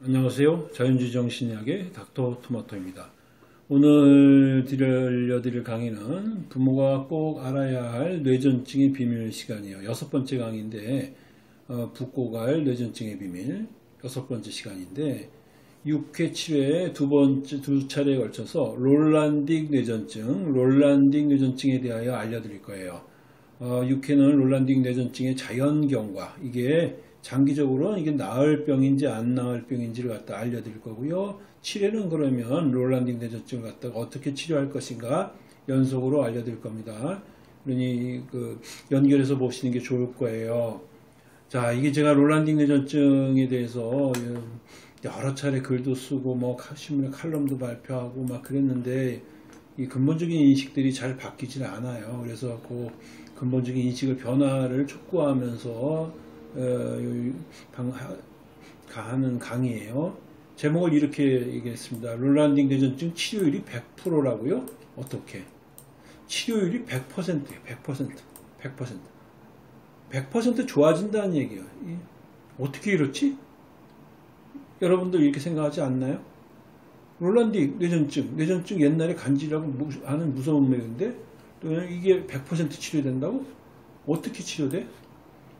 안녕하세요. 자연주의 정신의학의 닥터 토마토입니다. 오늘 들려드릴 강의는 부모가 꼭 알아야 할 뇌전증의 비밀 시간이에요. 여섯 번째 강의인데 어, 붓고 갈 뇌전증의 비밀 여섯 번째 시간인데 6회 7회 두 번째 두 차례에 걸쳐서 롤란딕 뇌전증, 롤란딕 뇌전증에 대하여 알려드릴 거예요. 어, 6회는 롤란딕 뇌전증의 자연경과 이게 장기적으로 이게 나을 병인지 안 나을 병인지를 갖다 알려드릴 거고요. 7회는 그러면 롤란딩 뇌전증을 갖다가 어떻게 치료할 것인가 연속으로 알려드릴 겁니다. 그러니 그 연결해서 보시는 게 좋을 거예요. 자, 이게 제가 롤란딩 뇌전증에 대해서 여러 차례 글도 쓰고 뭐 신문에 칼럼도 발표하고 막 그랬는데 이 근본적인 인식들이 잘 바뀌질 않아요. 그래서 그 근본적인 인식을 변화를 촉구하면서 어, 가하는 강의예요. 제목을 이렇게 얘기했습니다. 롤란딩 뇌전증 치료율이 100%라고요? 어떻게? 치료율이 100%예요. 100%. 100%. 100% 좋아진다는 얘기예요. 어떻게 이렇지? 여러분들 이렇게 생각하지 않나요? 롤란딩 뇌전증, 뇌전증 옛날에 간지라고 하는 무서운 맥인데 이게 100% 치료된다고? 어떻게 치료돼?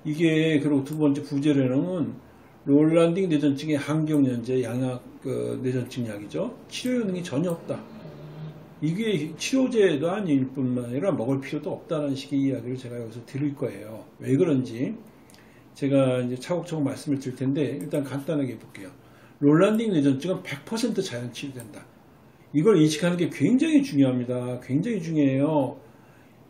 이게 그리고 두 번째 부제로는 롤란딩 뇌전증의 항경련제 양약 그 뇌전증 약이죠. 치료 효능이 전혀 없다. 이게 치료제도 아닐 뿐만 아니라 먹을 필요도 없다는 식의 이야기를 제가 여기서 드릴 거예요. 왜 그런지 제가 이제 차곡차곡 말씀을 드릴 텐데 일단 간단하게 해볼게요. 롤란딩 뇌전증은 100% 자연 치료된다. 이걸 인식하는 게 굉장히 중요합니다. 굉장히 중요해요.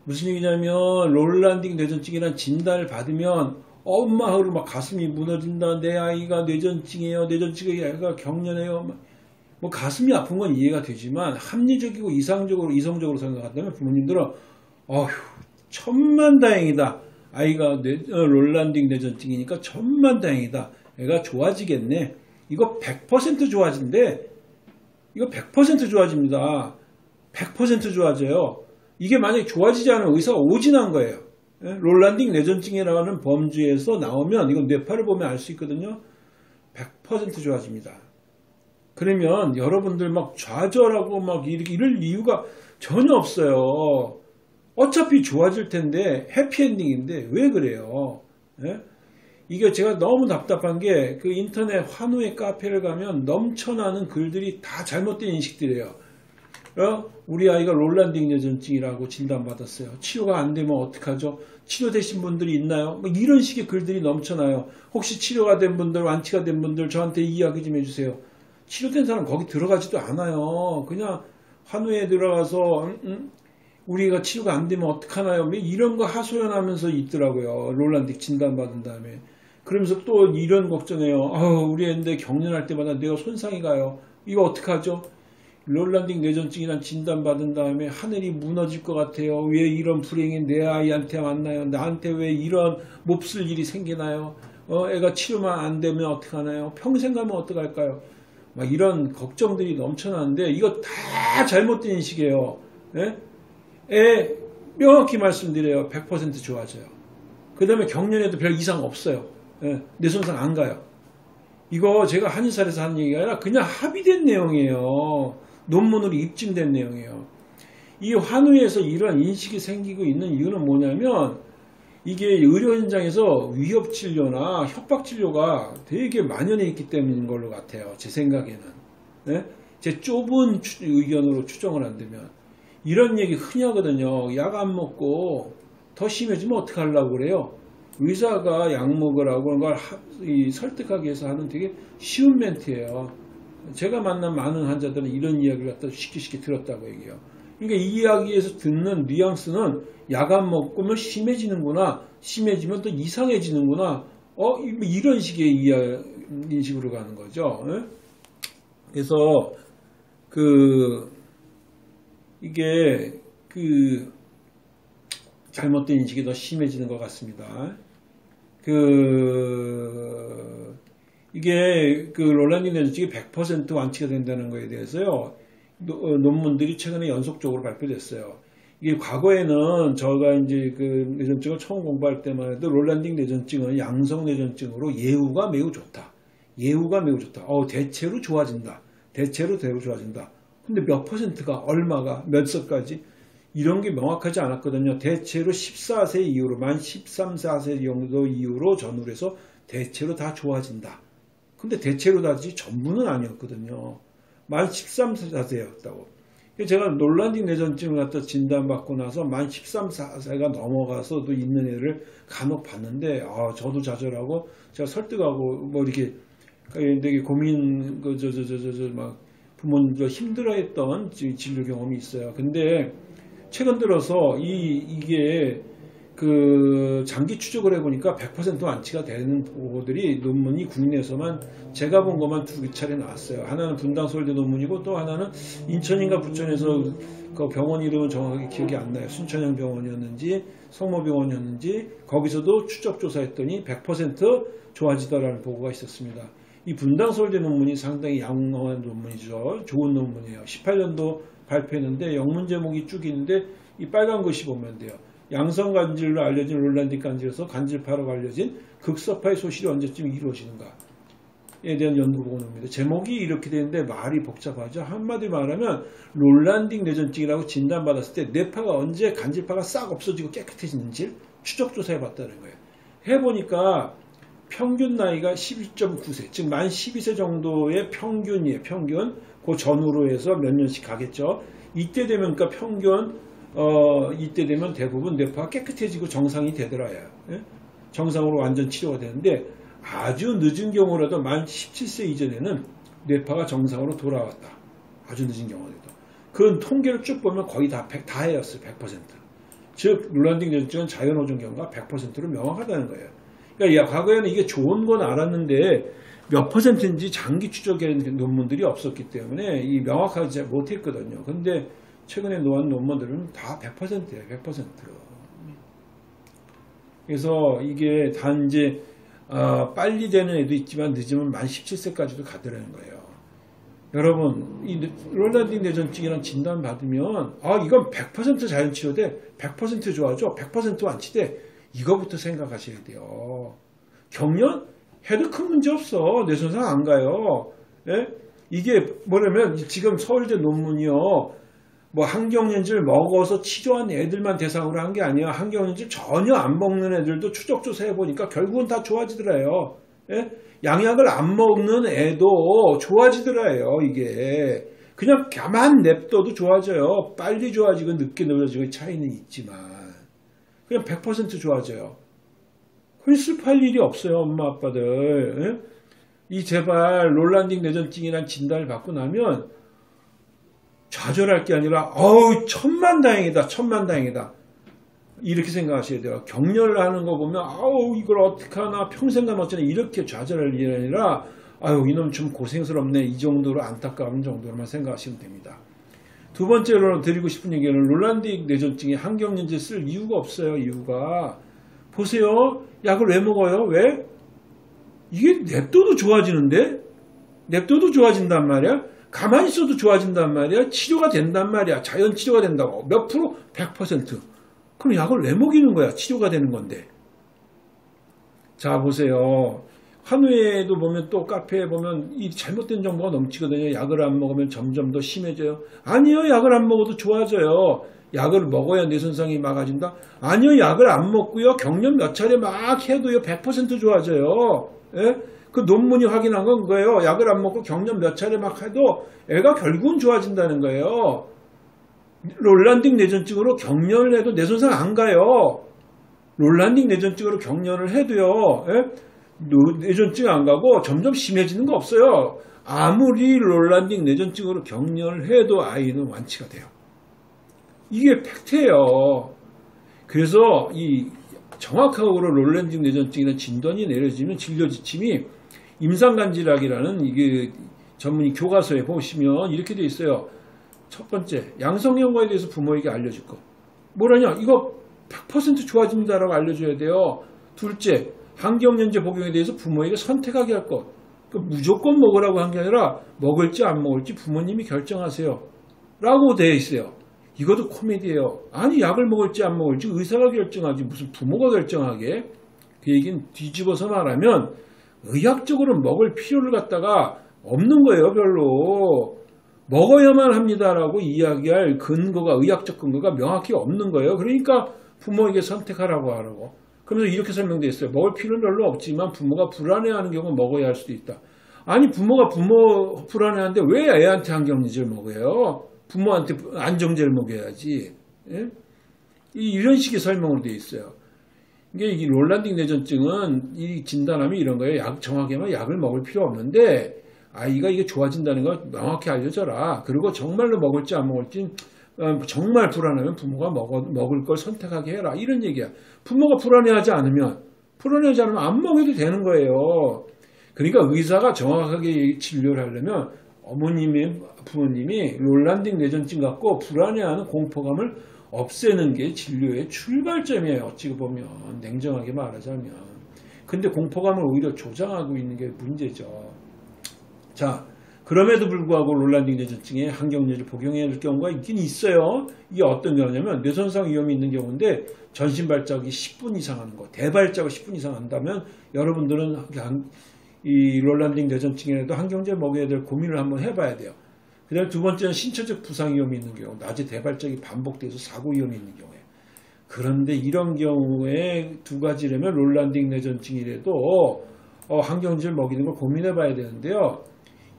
무슨 얘기냐면 롤란딩 뇌전증이라는 진단을 받으면 엄마 하루 막 가슴이 무너진다. 내 아이가 뇌전증이에요. 뇌전증이 애가 경련해요. 뭐 가슴이 아픈 건 이해가 되지만 합리적이고 이상적으로 이성적으로 생각한다면 부모님들은 어휴 천만 다행이다. 아이가 뇌, 어, 롤란딩 뇌전증이니까 천만 다행이다. 애가 좋아지겠네. 이거 100% 좋아진대. 이거 100% 좋아집니다. 100% 좋아져요. 이게 만약에 좋아지지 않은 의사가 오진한 거예요. 예? 롤란딩 뇌전증이라는 범주에서 나오면 이건 뇌파를 보면 알 수 있거든요. 100% 좋아집니다. 그러면 여러분들 막 좌절하고 막 이럴 이유가 전혀 없어요. 어차피 좋아질 텐데 해피엔딩인데 왜 그래요? 예? 이게 제가 너무 답답한 게 그 인터넷 환우의 카페를 가면 넘쳐나는 글들이 다 잘못된 인식들이에요. 어? 우리 아이가 롤란딩 뇌전증이라고 진단받았어요. 치료가 안 되면 어떡하죠? 치료되신 분들이 있나요? 뭐 이런 식의 글들이 넘쳐나요. 혹시 치료가 된 분들, 완치가 된 분들 저한테 이야기 좀 해주세요. 치료된 사람 거기 들어가지도 않아요. 그냥 환우에 들어가서 음, 음, 우리가 치료가 안 되면 어떡하나요? 뭐 이런 거 하소연하면서 있더라고요. 롤란딩 진단받은 다음에. 그러면서 또 이런 걱정해요. 아, 우리 애인데 경련할 때마다 내가 손상이 가요. 이거 어떡하죠? 롤란딩 뇌전증이란 진단받은 다음에 하늘이 무너질 것 같아요. 왜 이런 불행이 내 아이한테 왔나요? 나한테 왜 이런 몹쓸 일이 생기나요? 어, 애가 치료만 안 되면 어떡하나요? 평생 가면 어떡할까요? 막 이런 걱정들이 넘쳐나는데 이거 다 잘못된 인식이에요. 예? 애 명확히 말씀드려요. 100% 좋아져요. 그 다음에 경련에도 별 이상 없어요. 예? 내 손상 안 가요. 이거 제가 한의사에서 한 얘기가 아니라 그냥 합의된 내용이에요. 논문으로 입증된 내용이에요. 이 환우에서 이런 인식이 생기고 있는 이유는 뭐냐면 이게 의료 현장에서 위협 치료나 협박 치료가 되게 만연해 있기 때문인 걸로 같아요. 제 생각에는. 네? 제 좁은 의견으로 추정을 한다면 이런 얘기 흔히 하거든요. 약 안 먹고 더 심해지면 어떻게 하려고 그래요? 의사가 약 먹으라고 그런 걸 설득하기 위해서 하는 되게 쉬운 멘트예요. 제가 만난 많은 환자들은 이런 이야기를 갖다 쉽게 쉽게 들었다고 얘기해요. 그러니까 이 이야기에서 듣는 뉘앙스는 약안 먹으면 심해지는구나. 심해지면 또 이상해지는구나. 어, 뭐 이런 식의 이야, 인식으로 가는 거죠. 예? 그래서, 그, 이게, 그, 잘못된 인식이 더 심해지는 것 같습니다. 그, 이게 그 롤란딩 뇌전증이 100% 완치가 된다는 것에 대해서요. 어, 논문들이 최근에 연속적으로 발표됐어요. 이게 과거에는 저가 이제 그 뇌전증을 처음 공부할 때만 해도 롤란딩 뇌전증은 양성 뇌전증으로 예후가 매우 좋다. 예후가 매우 좋다. 어, 대체로 좋아진다. 대체로 대로 좋아진다. 근데 몇 퍼센트가 얼마가 몇 석까지 이런 게 명확하지 않았거든요. 대체로 14세 이후로 만 13, 14세 정도 이후로 전후로 해서 대체로 다 좋아진다. 근데 대체로 다지 전부는 아니었거든요. 만 13, 14세였다고. 제가 놀란딩 내전증을 갖다 진단받고 나서 만 13, 14세가 넘어가서도 있는 애를 간혹 봤는데 아, 저도 좌절하고 제가 설득하고 뭐 이렇게 되게 고민 그 저 저 저 저 저 막 부모님들 힘들어 했던 진료 경험이 있어요. 근데 최근 들어서 이 이게 그 장기 추적을 해보니까 100% 완치가 되는 보고들이 논문이 국내에서만 제가 본 것만 두 차례 나왔어요. 하나는 분당 서울대 논문이고 또 하나는 인천인가 부천에서 그 병원 이름은 정확하게 기억이 안 나요. 순천향 병원이었는지 성모병원이었는지 거기서도 추적 조사했더니 100% 좋아지더라는 보고가 있었습니다. 이 분당 서울대 논문이 상당히 양호한 논문이죠. 좋은 논문이에요. 18년도 발표했는데 영문 제목이 쭉 있는데 이 빨간 것이 보면 돼요. 양성 간질로 알려진 롤란딕 간질에서 간질파로 알려진 극서파의 소실이 언제쯤 이루어지는가에 대한 연구 보고입니다. 제목이 이렇게 되는데 말이 복잡하죠. 한마디 말하면 롤란딩 뇌전증이라고 진단받았을 때 뇌파가 언제 간질파가 싹 없어지고 깨끗해지는지 추적 조사해 봤다는 거예요. 해보니까 평균 나이가 11.9세, 즉 만 12세 정도의 평균이에요. 평균. 그 전후로 해서 몇 년씩 가겠죠. 이때 되면 그러니까 평균 어, 이때 되면 대부분 뇌파가 깨끗해지고 정상이 되더라요. 예? 정상으로 완전 치료가 되는데 아주 늦은 경우라도 만 17세 이전에는 뇌파가 정상으로 돌아왔다. 아주 늦은 경우라도. 그 통계를 쭉 보면 거의 다, 100, 다 해였어요. 100%. 즉, 룰란딩 전증은 자연호전 경우가 100%로 명확하다는 거예요. 그러니까 과거에는 이게 좋은 건 알았는데 몇 퍼센트인지 장기 추적의 논문들이 없었기 때문에 이 명확하지 못했거든요. 근데 최근에 놓은 논문들은 다 100%예요. 100%. 그래서 이게 단지 어, 빨리 되는 애도 있지만 늦으면 만 17세까지도 가더라는 거예요. 여러분 이 롤라딩 뇌전증이랑 진단 받으면 아 이건 100% 자연치료돼 100% 좋아져 100% 완치돼 이거부터 생각하셔야 돼요. 경련 해도 큰 문제 없어 뇌손상 안 가요. 예? 이게 뭐냐면 지금 서울대 논문이요 뭐 항경련제를 먹어서 치료한 애들만 대상으로 한 게 아니야. 항경련제 전혀 안 먹는 애들도 추적 조사 해 보니까 결국은 다 좋아지더라요. 예? 양약을 안 먹는 애도 좋아지더라요. 이게 그냥 가만 냅둬도 좋아져요. 빨리 좋아지고 늦게 늦어지고 차이는 있지만 그냥 100% 좋아져요. 슬퍼할 일이 없어요. 엄마 아빠들. 예? 이 제발 롤란딩 뇌전증이란 진단을 받고 나면 좌절할 게 아니라 어우 천만 다행이다 천만 다행이다. 이렇게 생각하셔야 돼요. 격려를 하는 거 보면 아우 이걸 어떡하나 평생 남았잖아 이렇게 좌절할 일이 아니라 아유 이놈 좀 고생스럽네 이 정도로 안타까운 정도로만 생각하시면 됩니다. 두 번째로 드리고 싶은 얘기는 롤란딕 뇌전증에 항경련제 쓸 이유가 없어요 이유가. 보세요. 약을 왜 먹어요? 왜? 이게 냅둬도 좋아지는데? 냅둬도 좋아진단 말이야 가만히 있어도 좋아진단 말이야. 치료가 된단 말이야. 자연 치료가 된다고. 몇 프로? 100%. 그럼 약을 왜 먹이는 거야? 치료가 되는 건데. 자, 보세요. 한우에도 보면 또 카페에 보면 이 잘못된 정보가 넘치거든요. 약을 안 먹으면 점점 더 심해져요. 아니요. 약을 안 먹어도 좋아져요. 약을 먹어야 뇌 손상이 막아진다? 아니요. 약을 안 먹고요. 경련 몇 차례 막 해도요. 100% 좋아져요. 예? 그 논문이 확인한 건 그거예요. 약을 안 먹고 경련 몇 차례 막 해도 애가 결국은 좋아진다는 거예요. Rolandic 뇌전증으로 경련을 해도 뇌손상 안 가요. Rolandic 뇌전증으로 경련을 해도요. 예? 뇌전증 안 가고 점점 심해지는 거 없어요. 아무리 Rolandic 뇌전증으로 경련을 해도 아이는 완치가 돼요. 이게 팩트예요. 그래서 이 정확하고 롤란딩 뇌전증이나 진단이 내려지면 진료 지침이 임상간질학이라는 이게 전문의 교과서에 보시면 이렇게 되어 있어요. 첫 번째, 양성연과에 대해서 부모에게 알려줄 거. 뭐라냐? 이거 100% 좋아집니다라고 알려줘야 돼요. 둘째, 환경연제 복용에 대해서 부모에게 선택하게 할 것. 그 무조건 먹으라고 한 게 아니라 먹을지 안 먹을지 부모님이 결정하세요. 라고 되어 있어요. 이것도 코미디예요. 아니 약을 먹을지 안 먹을지 의사가 결정하지 무슨 부모가 결정하게. 그 얘기는 뒤집어서 말하면 의학적으로 먹을 필요를 갖다가 없는 거예요, 별로. 먹어야만 합니다라고 이야기할 근거가, 의학적 근거가 명확히 없는 거예요. 그러니까 부모에게 선택하라고 하라고. 그러면서 이렇게 설명돼 있어요. 먹을 필요는 별로 없지만 부모가 불안해하는 경우 먹어야 할 수도 있다. 아니 부모가 부모 불안해하는데 왜 애한테 항경리제를 먹어요? 부모한테 안정제를 먹여야지. 예? 이런 식의 설명으로 되어 있어요. 이게 이 롤란딩 내전증은 이 진단하면 이런 거예요. 약 정확히만 약을 먹을 필요 없는데 아이가 이게 좋아진다는 거 명확히 알려줘라. 그리고 정말로 먹을지 안 먹을지 어, 정말 불안하면 부모가 먹어, 먹을 걸 선택하게 해라. 이런 얘기야. 부모가 불안해하지 않으면 불안해하지 않으면 안 먹여도 되는 거예요. 그러니까 의사가 정확하게 치료를 하려면 어머님의 부모님이 롤란딩 뇌전증 갖고 불안해하는 공포감을 없애는 게 진료의 출발점이에요. 어찌 보면 냉정하게 말하자면. 근데 공포감을 오히려 조장하고 있는 게 문제죠. 자, 그럼에도 불구하고 롤란딩 뇌전증에 항경제를 복용해야 할 경우가 있긴 있어요. 이게 어떤 경우냐면 뇌손상 위험이 있는 경우인데 전신 발작이 10분 이상 하는 거, 대발작을 10분 이상 한다면 여러분들은 이 Rolandic 뇌전증에도 항경련제 먹여야 될 고민을 한번 해봐야 돼요. 그 다음에 두 번째는 신체적 부상 위험이 있는 경우, 낮에 대발작이 반복돼서 사고 위험이 있는 경우에. 그런데 이런 경우에 두 가지라면 Rolandic 뇌전증이라도 어, 항경련제를 먹이는 걸 고민해 봐야 되는데요.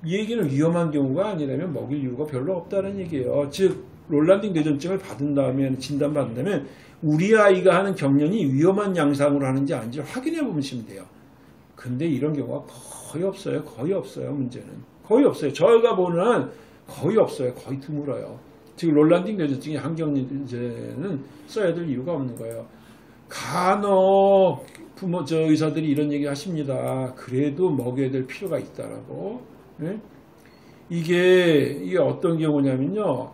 이 얘기는 위험한 경우가 아니라면 먹일 이유가 별로 없다는 얘기예요. 즉, Rolandic 뇌전증을 받은 다음에, 진단받은 다음에 우리 아이가 하는 경련이 위험한 양상으로 하는지 아닌지 확인해 보시면 돼요. 근데 이런 경우가 거의 없어요. 거의 없어요. 문제는. 거의 없어요. 저희가 보는 거의 없어요. 거의 드물어요. 지금 롤란딩 뇌전증의 항경제는 써야 될 이유가 없는 거예요. 간혹 부모 저 의사들이 이런 얘기 하십니다. 그래도 먹여야 될 필요가 있다라고. 네? 이게 이게 어떤 경우냐면요.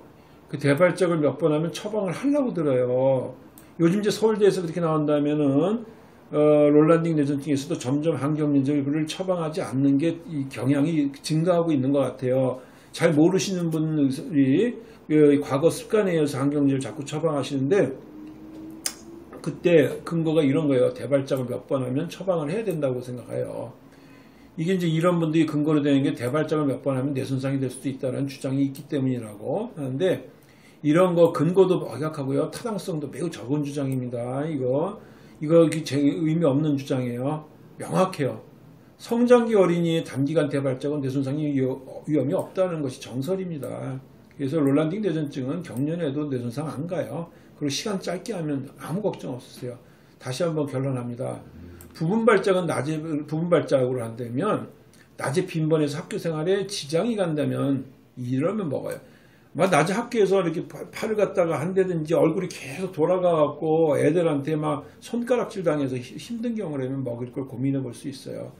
그 대발작을 몇 번 하면 처방을 하려고 들어요. 요즘 이제 서울대에서 그렇게 나온다면은 어, 롤란딩 뇌전증에서도 점점 항경련제를 처방하지 않는 게 이 경향이 증가하고 있는 것 같아요. 잘 모르시는 분들이 그 과거 습관에 의해서 항경제를 자꾸 처방하시는데 그때 근거가 이런 거예요. 대발작을 몇 번 하면 처방을 해야 된다고 생각해요. 이게 이제 이런 분들이 근거로 되는 게 대발작을 몇 번 하면 뇌손상이 될 수도 있다는 주장이 있기 때문이라고 하는데 이런 거 근거도 막약하고요. 타당성도 매우 적은 주장입니다. 이거 이거 제 의미 없는 주장이에요. 명확해요. 성장기 어린이의 단기간 대발작은 뇌손상이 위험이 없다는 것이 정설입니다. 그래서 롤란딩 뇌전증은 경련에도 뇌손상 안 가요. 그리고 시간 짧게 하면 아무 걱정 없으세요. 다시 한번 결론합니다. 부분 발작은 낮에 부분 발작으로 한다면 낮에 빈번해서 학교 생활에 지장이 간다면 이러면 먹어요. 막 낮에 학교에서 이렇게 팔을 갖다가 한다든지 얼굴이 계속 돌아가갖고 애들한테 막 손가락질 당해서 힘든 경우라면 먹을 걸 고민해 볼 수 있어요.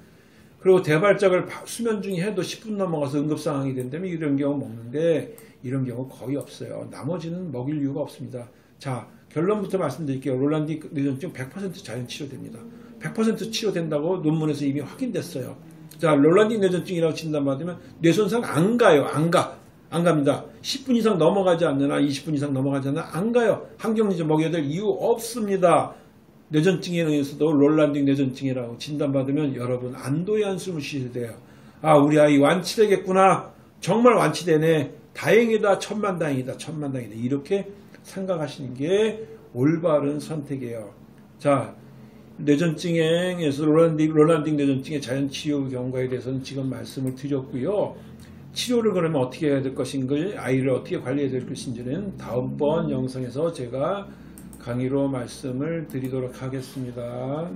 그리고 대발작을 수면 중에 해도 10분 넘어가서 응급 상황이 된다면 이런 경우 먹는데 이런 경우 거의 없어요. 나머지는 먹일 이유가 없습니다. 자 결론부터 말씀드릴게요. 롤란디 뇌전증 100% 자연 치료됩니다. 100% 치료된다고 논문에서 이미 확인됐어요. 자 롤란디 뇌전증이라고 진단받으면 뇌손상 안 가요. 안 가. 안 갑니다. 10분 이상 넘어가지 않느나 20분 이상 넘어가지 않나 안 가요. 항경리제 먹여야 될 이유 없습니다. 뇌전증에 의해서도 롤란딩 뇌전증이라고 진단받으면 여러분 안도의 한숨을 쉬셔야 돼요. 아 우리 아이 완치되겠구나. 정말 완치되네. 다행이다. 천만다행이다. 천만다행이다. 이렇게 생각하시는 게 올바른 선택이에요. 자 뇌전증에서 롤란딩, 롤란딩 뇌전증의 자연치유 경과에 대해서는 지금 말씀을 드렸고요. 치료를 그러면 어떻게 해야 될 것인지 아이를 어떻게 관리해야 될 것인지는 다음번 영상에서 제가 강의로 말씀을 드리도록 하겠습니다.